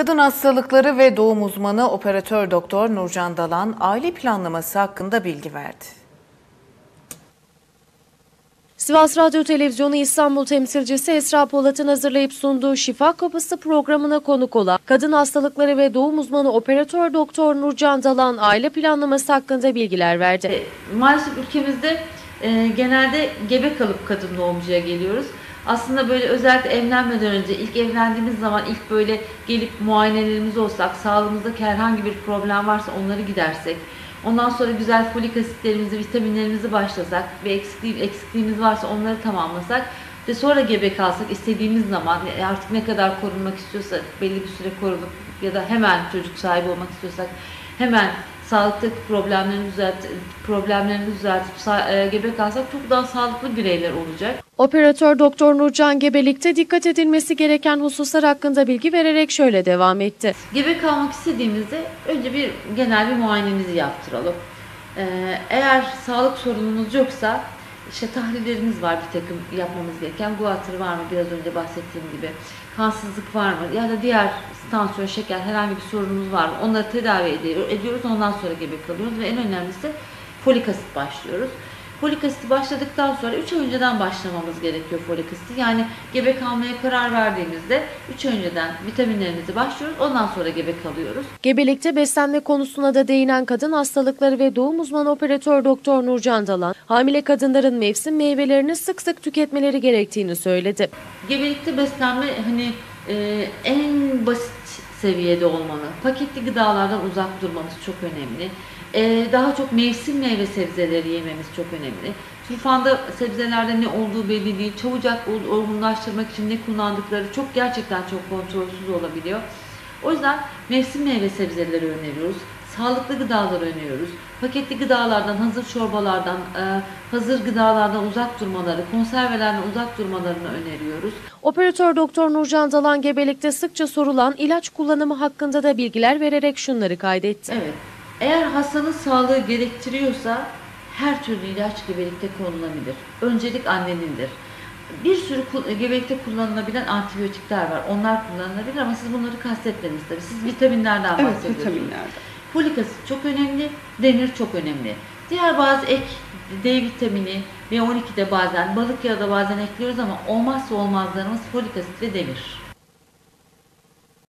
Kadın hastalıkları ve doğum uzmanı operatör doktor Nurcan Dalan aile planlaması hakkında bilgi verdi. Sivas Radyo Televizyonu İstanbul temsilcisi Esra Polat'ın hazırlayıp sunduğu Şifa Kapısı programına konuk olan kadın hastalıkları ve doğum uzmanı operatör doktor Nurcan Dalan aile planlaması hakkında bilgiler verdi. Maalesef ülkemizde e, genelde gebe kalıp kadın doğumcuya geliyoruz. Aslında böyle özellikle evlenmeden önce ilk evlendiğimiz zaman ilk böyle gelip muayenelerimiz olsak, sağlığımızdaki herhangi bir problem varsa onları gidersek, ondan sonra güzel folik asitlerimizi, vitaminlerimizi başlasak ve eksikliği, eksikliğimiz varsa onları tamamlasak ve sonra gebe kalsak istediğimiz zaman e, artık ne kadar korunmak istiyorsak belli bir süre korunup ya da hemen çocuk sahibi olmak istiyorsak hemen sağlıktaki problemlerini düzelt problemlerini düzeltip e, gebe kalsak çok daha sağlıklı bireyler olacak. Operatör doktor Nurcan gebelikte dikkat edilmesi gereken hususlar hakkında bilgi vererek şöyle devam etti. Gebe kalmak istediğimizde önce bir genel bir muayenemizi yaptıralım. Ee, eğer sağlık sorunumuz yoksa işte tahlillerimiz var bir takım yapmamız gereken. Guatr var mı biraz önce bahsettiğim gibi. Kansızlık var mı ya da diğer tansiyon, şeker herhangi bir sorunumuz var mı? Onları tedavi ediyor- ediyoruz. Ondan sonra gebe kalıyoruz ve en önemlisi folik asit başlıyoruz. Folik asiti başladıktan sonra 3 ay önceden başlamamız gerekiyor folik asiti. Yani gebe kalmaya karar verdiğimizde 3 ay önceden vitaminlerimizi başlıyoruz. Ondan sonra gebe kalıyoruz. Gebelikte beslenme konusuna da değinen kadın hastalıkları ve doğum uzmanı operatör doktor Nurcan Dalan, hamile kadınların mevsim meyvelerini sık sık tüketmeleri gerektiğini söyledi. Gebelikte beslenme hani e, en basit seviyede olmalı. Paketli gıdalardan uzak durmamız çok önemli. E, daha çok mevsim meyve sebzeleri yememiz çok önemli. Turfanda sebzelerde ne olduğu belli değil. Çabucak ol- olgunlaştırmak için ne kullandıkları çok gerçekten çok kontrolsüz olabiliyor. O yüzden mevsim meyve sebzeleri öneriyoruz. Sağlıklı gıdalar öneriyoruz. Paketli gıdalardan, hazır çorbalardan, e, hazır gıdalardan uzak durmaları, konservelerden uzak durmalarını öneriyoruz. Operatör doktor Nurcan Dalan gebelikte sıkça sorulan ilaç kullanımı hakkında da bilgiler vererek şunları kaydetti. Evet. Eğer hastanın sağlığı gerektiriyorsa her türlü ilaç gebelikte kullanılabilir. Öncelik annenindir. Bir sürü gebelikte kullanılabilen antibiyotikler var. Onlar kullanılabilir ama siz bunları kastetmediniz tabii. Siz vitaminlerden Evet, bahsediyorsunuz. Folik asit çok önemli, demir çok önemli. Diğer bazı ek D vitamini, B12 de bazen, balık yağı da bazen ekliyoruz ama olmazsa olmazlarımız folik asit ve demir.